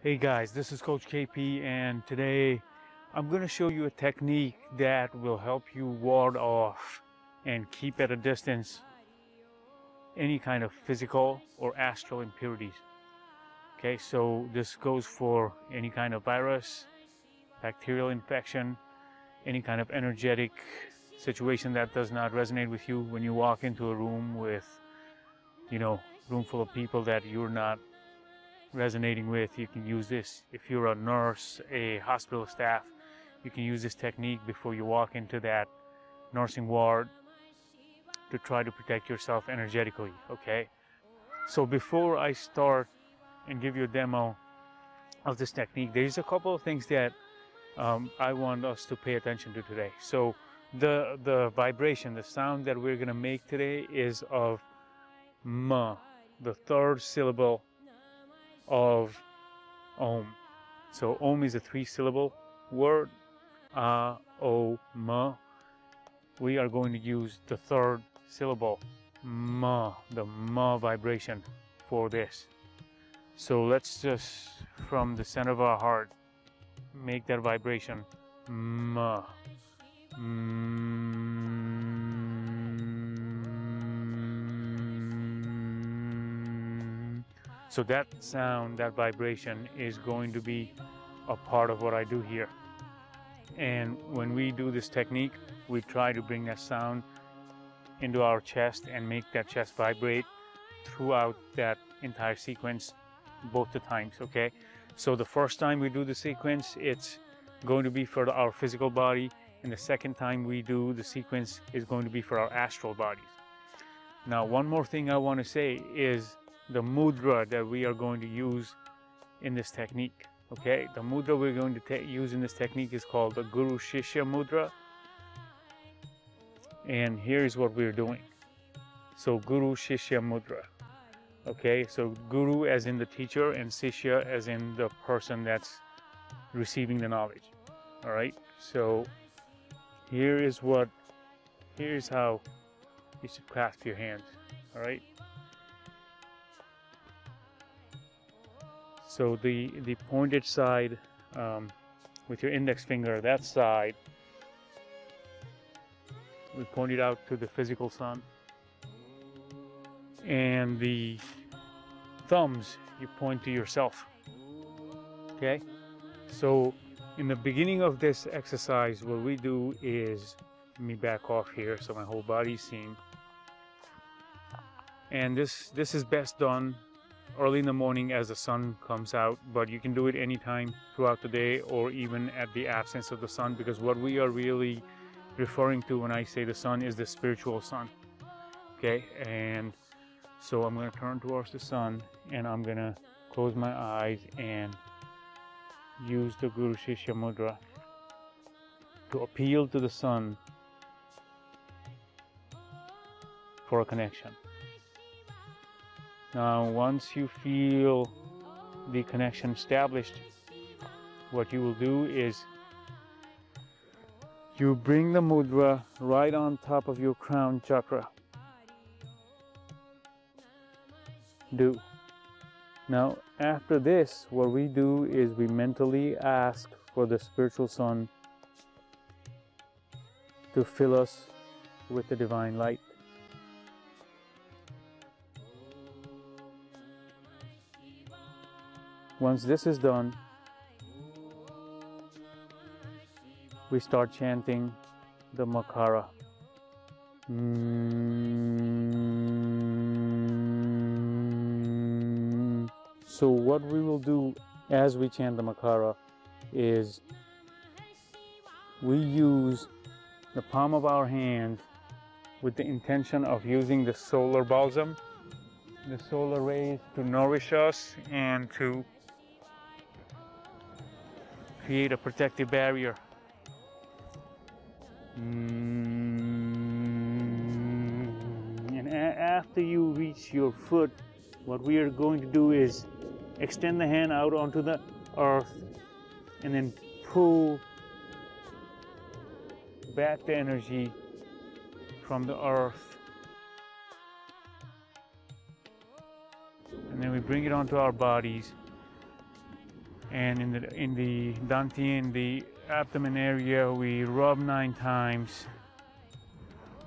Hey guys, this is Coach KP, and today I'm going to show you a technique that will help you ward off and keep at a distance any kind of physical or astral impurities. Okay, so this goes for any kind of virus, bacterial infection, any kind of energetic situation that does not resonate with you when you walk into a room with, you know, room full of people that you're not resonating with, you can use this. If you're a nurse, a hospital staff, you can use this technique before you walk into that nursing ward to try to protect yourself energetically, okay? So before I start and give you a demo of this technique, there's a couple of things that um, I want us to pay attention to today. So the, the vibration, the sound that we're gonna make today is of M, the third syllable of Om. So Om is a three syllable word. A, O, M. We are going to use the third syllable, M, the M vibration for this. So let's just, from the center of our heart, make that vibration M. Mm. So that sound, that vibration is going to be a part of what I do here. And when we do this technique, we try to bring that sound into our chest and make that chest vibrate throughout that entire sequence both the times, okay? So the first time we do the sequence, it's going to be for our physical body, and the second time we do the sequence is going to be for our astral bodies. Now, one more thing I want to say is the mudra that we are going to use in this technique. Okay, the mudra we're going to use in this technique is called the Guru Shishya Mudra. And here's what we're doing. So, Guru Shishya Mudra. Okay, so Guru as in the teacher, and Shishya as in the person that's receiving the knowledge. All right, so here is what, here's how you should clasp your hands. All right. So the, the pointed side um, with your index finger, that side, we point it out to the physical sun. And the thumbs, you point to yourself. Okay? So in the beginning of this exercise, what we do is, let me back off here so my whole body's seen. And this, this is best done early in the morning as the sun comes out, but you can do it anytime throughout the day or even at the absence of the sun because what we are really referring to when I say the sun is the spiritual sun. Okay, and so I'm going to turn towards the sun and I'm going to close my eyes and use the Guru Shishya Mudra to appeal to the sun for a connection. Now, once you feel the connection established, what you will do is you bring the mudra right on top of your crown chakra. Do. Now, after this, what we do is we mentally ask for the spiritual sun to fill us with the divine light. Once this is done, we start chanting the Makara. So what we will do as we chant the Makara is we use the palm of our hand with the intention of using the solar balsam, the solar rays to nourish us and to create a protective barrier. Mm, and after you reach your foot, what we are going to do is extend the hand out onto the earth and then pull back the energy from the earth. And then we bring it onto our bodies and in the in the dantian, the abdomen area, we rub nine times.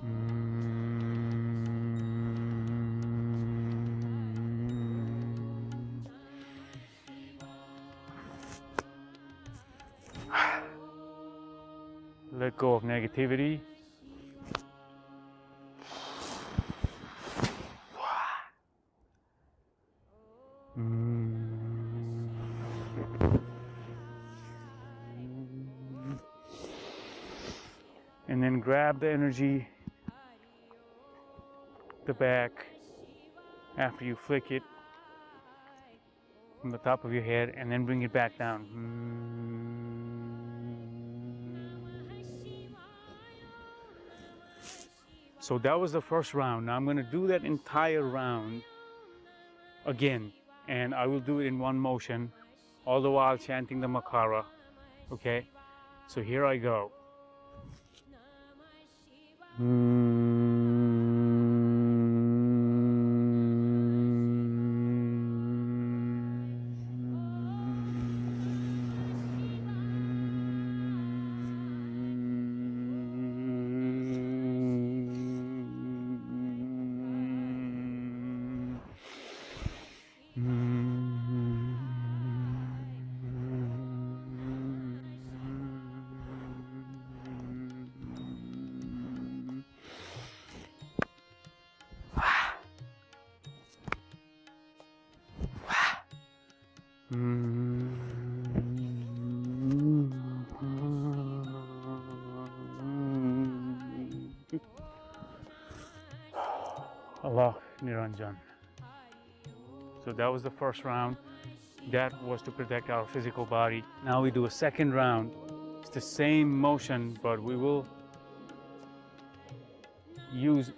Mm. Let go of negativity. And then grab the energy, the back, after you flick it from the top of your head, and then bring it back down. So that was the first round. Now I'm going to do that entire round again, and I will do it in one motion, all the while chanting the Makara. Okay? So here I go. Mm. Alak Niranjan. So that was the first round. That was to protect our physical body. Now we do a second round. It's the same motion, but we will use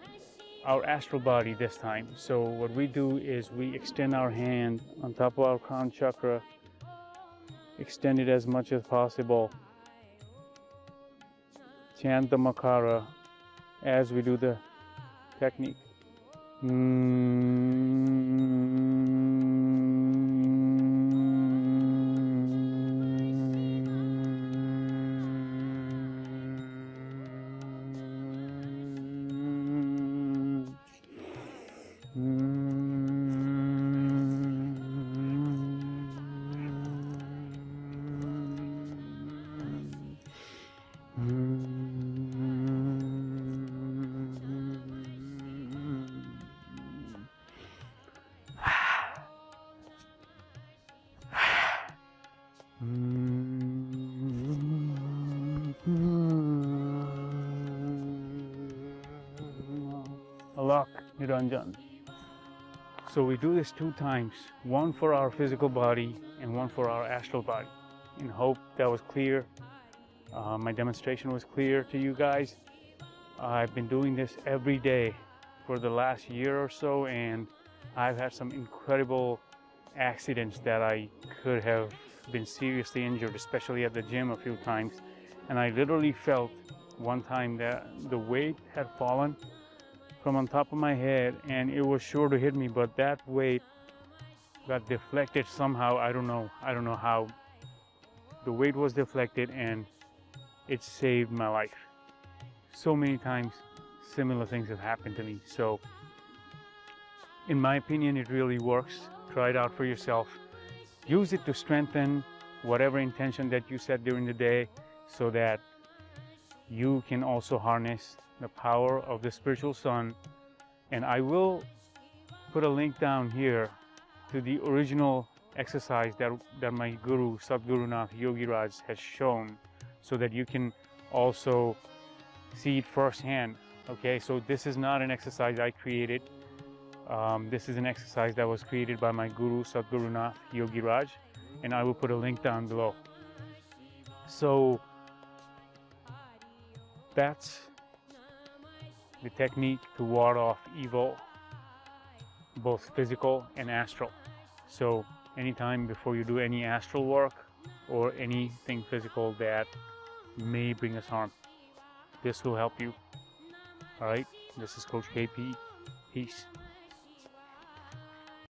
our astral body this time. So what we do is we extend our hand on top of our crown chakra, extend it as much as possible. Chant the Makara as we do the technique. うん。Alak Niranjan. So we do this two times, one for our physical body and one for our astral body. In hope that was clear. Uh, my demonstration was clear to you guys. I've been doing this every day for the last year or so and I've had some incredible accidents that I could have been seriously injured, especially at the gym a few times. And I literally felt one time that the weight had fallen from on top of my head and it was sure to hit me, but that weight got deflected somehow. I don't know. I don't know how. The weight was deflected and it saved my life. So many times similar things have happened to me. So in my opinion, it really works. Try it out for yourself. Use it to strengthen whatever intention that you set during the day so that you can also harness the power of the spiritual sun. And I will put a link down here to the original exercise that, that my guru, Satgurunath Yogiraj, has shown so that you can also see it firsthand. Okay, so this is not an exercise I created. Um, this is an exercise that was created by my guru, Sadguru Nath Yogi Raj, and I will put a link down below. So that's the technique to ward off evil, both physical and astral. So anytime before you do any astral work or anything physical that may bring us harm, this will help you. All right, this is Coach KP. Peace.